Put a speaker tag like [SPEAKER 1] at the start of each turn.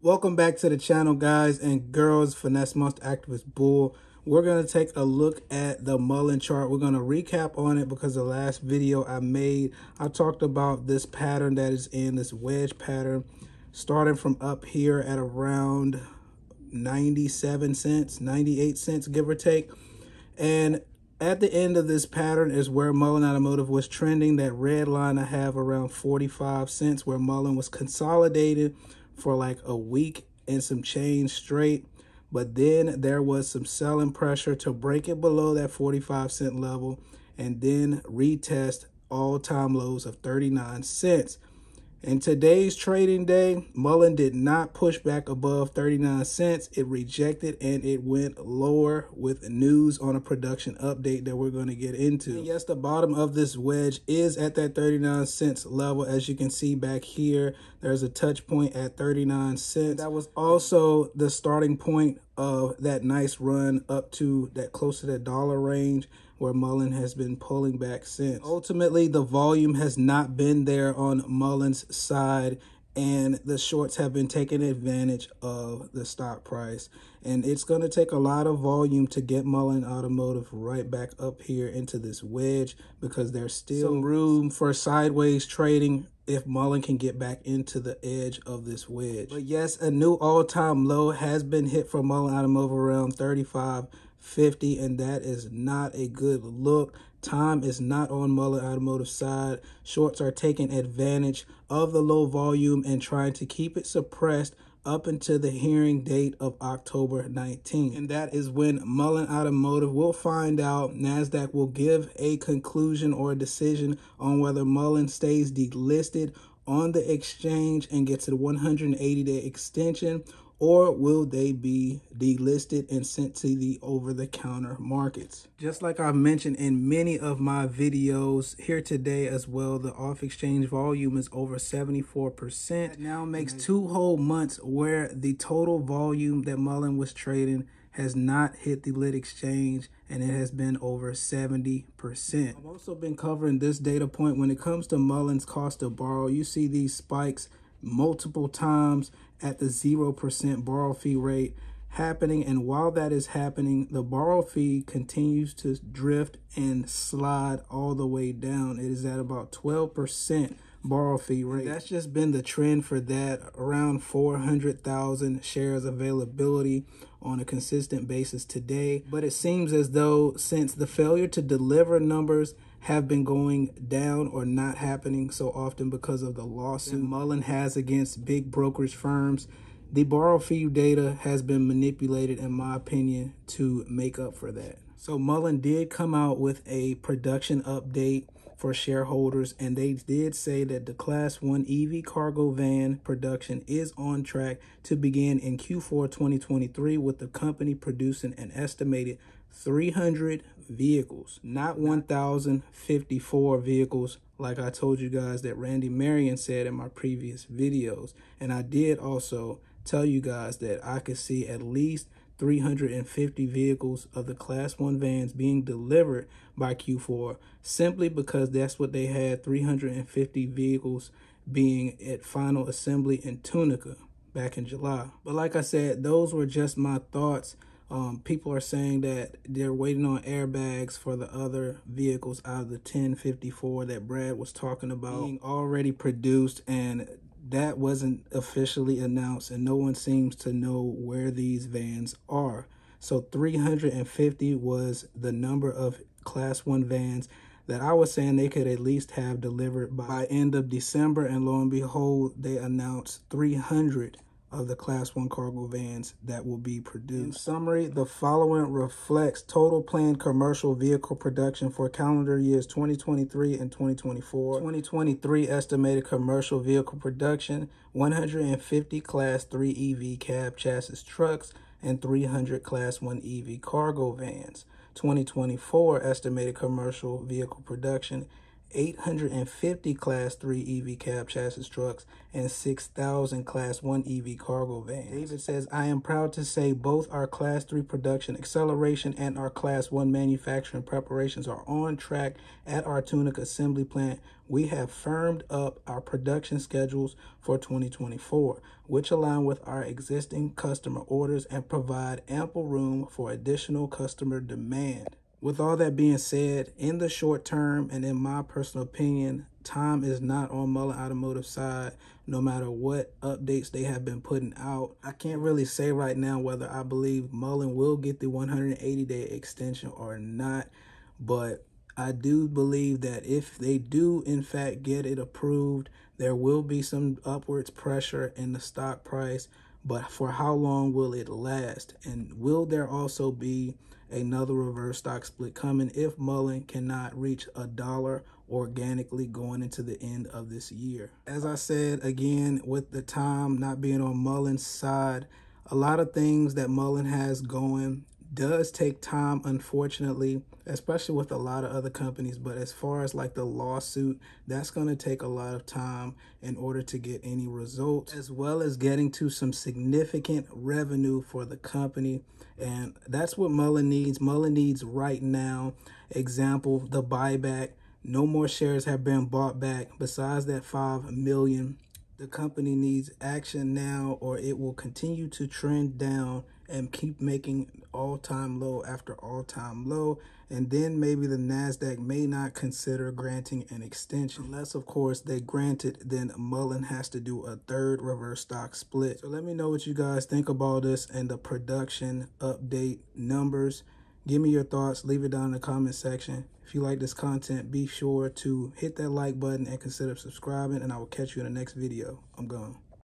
[SPEAKER 1] Welcome back to the channel, guys and girls, Finesse Monster Activist Bull. We're going to take a look at the Mullen chart. We're going to recap on it because the last video I made, I talked about this pattern that is in this wedge pattern, starting from up here at around 97 cents, 98 cents, give or take. And at the end of this pattern is where Mullen Automotive was trending. That red line I have around 45 cents where Mullen was consolidated for like a week and some change straight. But then there was some selling pressure to break it below that 45 cent level and then retest all-time lows of 39 cents. In today's trading day, Mullen did not push back above 39 cents. It rejected and it went lower with news on a production update that we're going to get into. And yes, the bottom of this wedge is at that 39 cents level. As you can see back here, there's a touch point at 39 cents. That was also the starting point of that nice run up to that close to that dollar range where Mullen has been pulling back since. Ultimately, the volume has not been there on Mullen's side and the shorts have been taking advantage of the stock price. And it's going to take a lot of volume to get Mullen Automotive right back up here into this wedge because there's still Some room for sideways trading if Mullen can get back into the edge of this wedge. But yes, a new all-time low has been hit for Mullen Automotive around 35 50 and that is not a good look time is not on Mullen automotive side shorts are taking advantage of the low volume and trying to keep it suppressed up until the hearing date of October 19th. And that is when Mullen Automotive will find out. NASDAQ will give a conclusion or a decision on whether Mullen stays delisted on the exchange and gets a 180 day extension or will they be delisted and sent to the over-the-counter markets? Just like I've mentioned in many of my videos here today as well, the off-exchange volume is over 74%. That now makes two whole months where the total volume that Mullen was trading has not hit the lit exchange and it has been over 70%. I've also been covering this data point when it comes to Mullen's cost to borrow. You see these spikes multiple times at the 0% borrow fee rate happening. And while that is happening, the borrow fee continues to drift and slide all the way down. It is at about 12% borrow fee rate. That's just been the trend for that around 400,000 shares availability on a consistent basis today. But it seems as though since the failure to deliver numbers have been going down or not happening so often because of the lawsuit Mullen has against big brokerage firms. The borrow fee data has been manipulated, in my opinion, to make up for that. So Mullen did come out with a production update for shareholders, and they did say that the Class 1 EV cargo van production is on track to begin in Q4 2023, with the company producing an estimated 300 vehicles, not 1,054 vehicles like I told you guys that Randy Marion said in my previous videos. And I did also tell you guys that I could see at least 350 vehicles of the class 1 vans being delivered by Q4 simply because that's what they had 350 vehicles being at final assembly in Tunica back in July. But like I said, those were just my thoughts um, people are saying that they're waiting on airbags for the other vehicles out of the 1054 that Brad was talking about being already produced and that wasn't officially announced and no one seems to know where these vans are. So 350 was the number of class 1 vans that I was saying they could at least have delivered by end of December and lo and behold they announced 300 of the Class 1 cargo vans that will be produced. In summary, the following reflects total planned commercial vehicle production for calendar years 2023 and 2024. 2023 estimated commercial vehicle production, 150 Class 3 EV cab chassis trucks, and 300 Class 1 EV cargo vans. 2024 estimated commercial vehicle production, 850 Class 3 EV cab chassis trucks, and 6,000 Class 1 EV cargo vans. David says, I am proud to say both our Class 3 production acceleration and our Class 1 manufacturing preparations are on track at our Tunica assembly plant. We have firmed up our production schedules for 2024, which align with our existing customer orders and provide ample room for additional customer demand. With all that being said, in the short term, and in my personal opinion, time is not on Mullen Automotive side, no matter what updates they have been putting out. I can't really say right now whether I believe Mullen will get the 180 day extension or not, but I do believe that if they do, in fact, get it approved, there will be some upwards pressure in the stock price. But for how long will it last? And will there also be another reverse stock split coming if Mullen cannot reach a dollar organically going into the end of this year. As I said again, with the time not being on Mullen's side, a lot of things that Mullen has going does take time, unfortunately, especially with a lot of other companies. But as far as like the lawsuit, that's going to take a lot of time in order to get any results, as well as getting to some significant revenue for the company. And that's what Mullen needs. Mullen needs right now, example, the buyback. No more shares have been bought back besides that 5 million. The company needs action now or it will continue to trend down and keep making all-time low after all-time low. And then maybe the nasdaq may not consider granting an extension. Unless of course they grant it then mullen has to do a third reverse stock split. So let me know what you guys think about this and the production update numbers. Give me your thoughts. Leave it down in the comment section. If you like this content be sure to hit that like button and consider subscribing and i will catch you in the next video. I'm gone